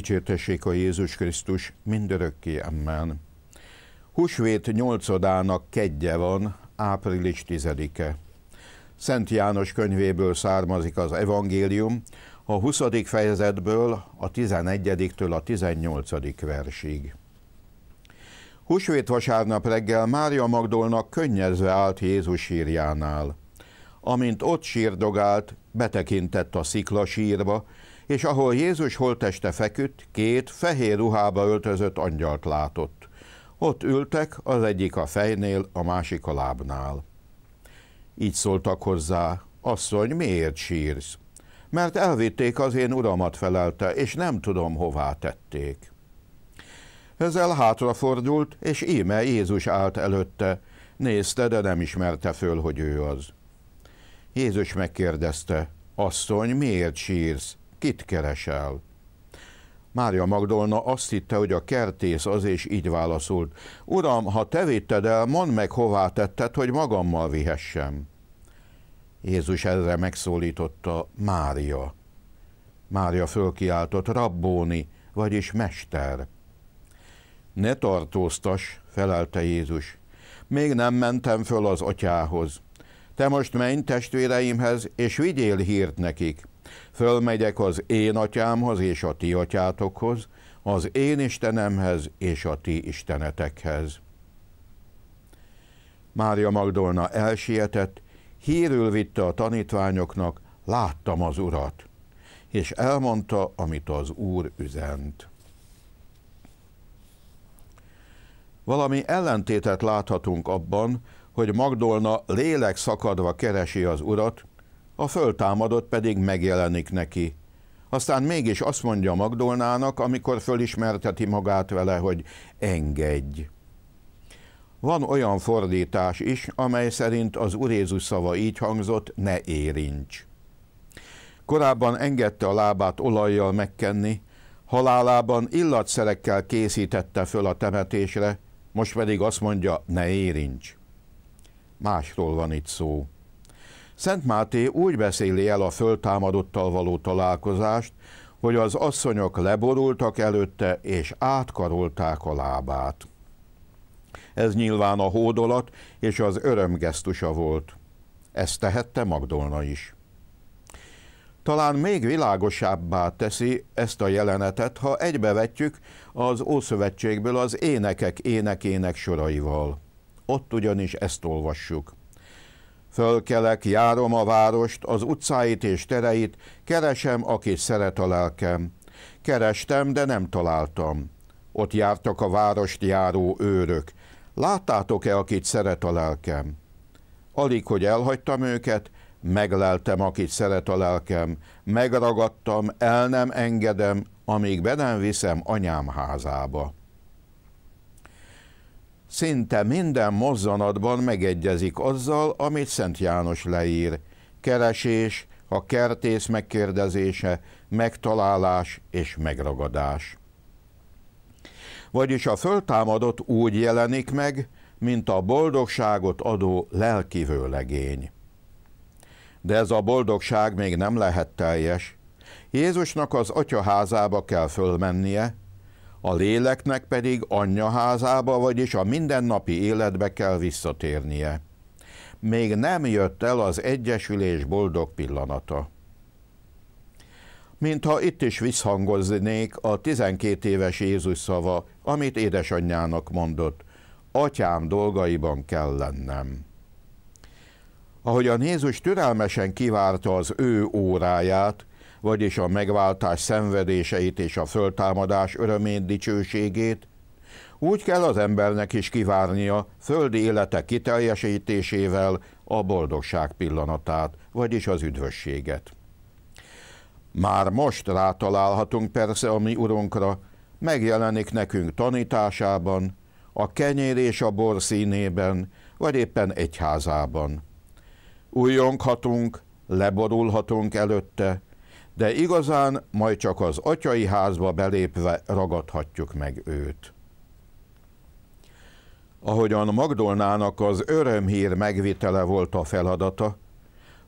Dicsértessék a Jézus Krisztus mindörökké, amen. Húsvét nyolcadának kedje van, április tizedike. Szent János könyvéből származik az evangélium, a 20. fejezetből a 11-től a 18. versig. Húsvét vasárnap reggel Mária Magdolnak könnyezve állt Jézus sírjánál. Amint ott sírdogált, betekintett a szikla sírba, és ahol Jézus holteste feküdt, két fehér ruhába öltözött angyalt látott. Ott ültek, az egyik a fejnél, a másik a lábnál. Így szóltak hozzá, asszony, miért sírsz? Mert elvitték az én uramat felelte, és nem tudom, hová tették. Ezzel hátrafordult, és íme Jézus állt előtte, nézte, de nem ismerte föl, hogy ő az. Jézus megkérdezte, asszony, miért sírsz? Kit keresel? Mária Magdolna azt hitte, hogy a kertész az, és így válaszolt. Uram, ha te vitted el, mondd meg, hová tetted, hogy magammal vihessem. Jézus ezre megszólította Mária. Mária fölkiáltott, rabbóni, vagyis mester. Ne tartóztas, felelte Jézus. Még nem mentem föl az atyához. Te most menj testvéreimhez, és vigyél hírt nekik. Fölmegyek az én atyámhoz és a ti atyátokhoz, az én Istenemhez és a ti istenetekhez. Mária Magdolna elsietett, hírül vitte a tanítványoknak, láttam az urat, és elmondta, amit az úr üzent. Valami ellentétet láthatunk abban, hogy Magdolna lélek szakadva keresi az urat, a föltámadott pedig megjelenik neki. Aztán mégis azt mondja Magdolnának, amikor fölismerteti magát vele, hogy engedj. Van olyan fordítás is, amely szerint az Úr Jézus szava így hangzott, ne érints. Korábban engedte a lábát olajjal megkenni, halálában illatszerekkel készítette föl a temetésre, most pedig azt mondja, ne érints. Másról van itt szó. Szent Máté úgy beszéli el a föltámadottal való találkozást, hogy az asszonyok leborultak előtte, és átkarolták a lábát. Ez nyilván a hódolat és az örömgesztusa volt. Ezt tehette Magdolna is. Talán még világosabbá teszi ezt a jelenetet, ha egybevetjük az Ószövetségből az énekek énekének soraival. Ott ugyanis ezt olvassuk. Fölkelek, járom a várost, az utcáit és tereit, keresem, akit szeret a lelkem. Kerestem, de nem találtam. Ott jártak a várost járó őrök. Láttátok-e, akit szeret a lelkem? Alig, hogy elhagytam őket, megleltem, akit szeret a lelkem, megragadtam, el nem engedem, amíg be nem viszem anyám házába. Szinte minden mozzanatban megegyezik azzal, amit Szent János leír. Keresés, a kertész megkérdezése, megtalálás és megragadás. Vagyis a föltámadott úgy jelenik meg, mint a boldogságot adó lelki vőlegény. De ez a boldogság még nem lehet teljes. Jézusnak az atyaházába kell fölmennie, a léleknek pedig anyja házába, vagyis a mindennapi életbe kell visszatérnie. Még nem jött el az egyesülés boldog pillanata. Mintha itt is visszhangoznék a 12 éves Jézus szava, amit édesanyjának mondott, atyám dolgaiban kell lennem. Ahogyan Jézus türelmesen kivárta az ő óráját, vagyis a megváltás szenvedéseit és a föltámadás örömét, dicsőségét, úgy kell az embernek is kivárnia földi élete kiteljesítésével a boldogság pillanatát, vagyis az üdvösséget. Már most rátalálhatunk persze a mi urunkra, megjelenik nekünk tanításában, a kenyér és a bor színében, vagy éppen egyházában. Újjonghatunk, leborulhatunk előtte, de igazán majd csak az atyai házba belépve ragadhatjuk meg őt. Ahogyan Magdolnának az örömhír megvitele volt a feladata,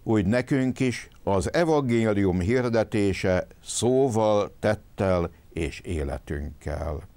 úgy nekünk is az evangélium hirdetése szóval, tettel és életünkkel.